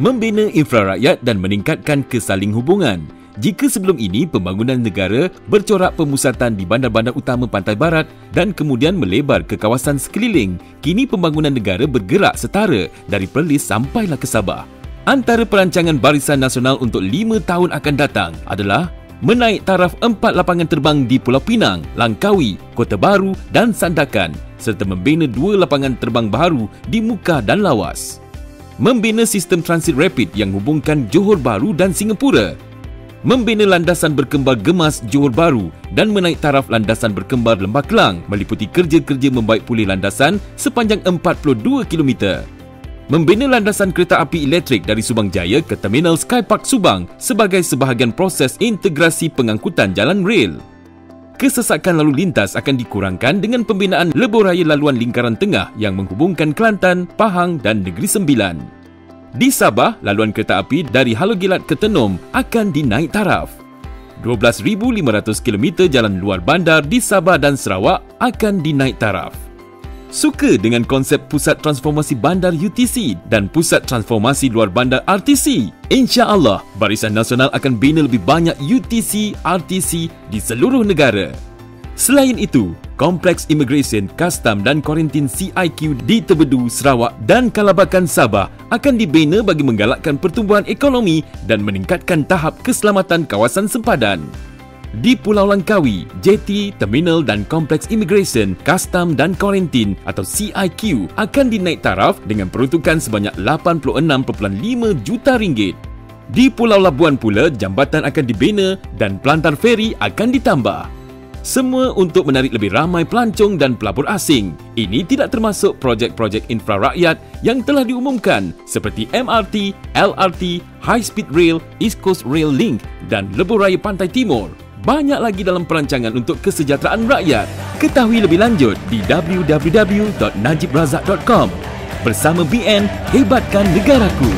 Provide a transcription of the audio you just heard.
membina infrarakyat dan meningkatkan kesaling hubungan. Jika sebelum ini pembangunan negara bercorak pemusatan di bandar-bandar utama pantai barat dan kemudian melebar ke kawasan sekeliling, kini pembangunan negara bergerak setara dari Perlis sampailah ke Sabah. Antara perancangan Barisan Nasional untuk lima tahun akan datang adalah menaik taraf empat lapangan terbang di Pulau Pinang, Langkawi, Kota Baru dan Sandakan serta membina dua lapangan terbang baru di Muka dan Lawas. Membina sistem transit rapid yang hubungkan Johor Baru dan Singapura. Membina landasan berkembar gemas Johor Baru dan menaik taraf landasan berkembar Lembah Kelang meliputi kerja-kerja membaik pulih landasan sepanjang 42 kilometer membina landasan kereta api elektrik dari Subang Jaya ke Terminal Skypark Subang sebagai sebahagian proses integrasi pengangkutan jalan rel. Kesesakan lalu lintas akan dikurangkan dengan pembinaan lebuh raya laluan lingkaran tengah yang menghubungkan Kelantan, Pahang dan Negeri Sembilan. Di Sabah, laluan kereta api dari Halogilat ke Tenom akan dinaik taraf. 12,500 km jalan luar bandar di Sabah dan Sarawak akan dinaik taraf. Suka dengan konsep Pusat Transformasi Bandar UTC dan Pusat Transformasi Luar Bandar RTC? InsyaAllah, Barisan Nasional akan bina lebih banyak UTC, RTC di seluruh negara. Selain itu, Kompleks Immigration, Custom dan Kuarantin CIQ di Tebedu, Sarawak dan Kalabakan Sabah akan dibina bagi menggalakkan pertumbuhan ekonomi dan meningkatkan tahap keselamatan kawasan sempadan di Pulau Langkawi, JT, Terminal dan Kompleks Immigration, Custom dan Quarantine atau CIQ akan dinaik taraf dengan peruntukan sebanyak 86.5 juta ringgit. Di Pulau Labuan pula, jambatan akan dibina dan pelantar feri akan ditambah. Semua untuk menarik lebih ramai pelancong dan pelabur asing. Ini tidak termasuk projek-projek infra rakyat yang telah diumumkan seperti MRT, LRT, High Speed Rail, East Coast Rail Link dan Lebuh Raya Pantai Timur banyak lagi dalam perancangan untuk kesejahteraan rakyat. Ketahui lebih lanjut di www.najibrazak.com. Bersama BN, hebatkan negaraku.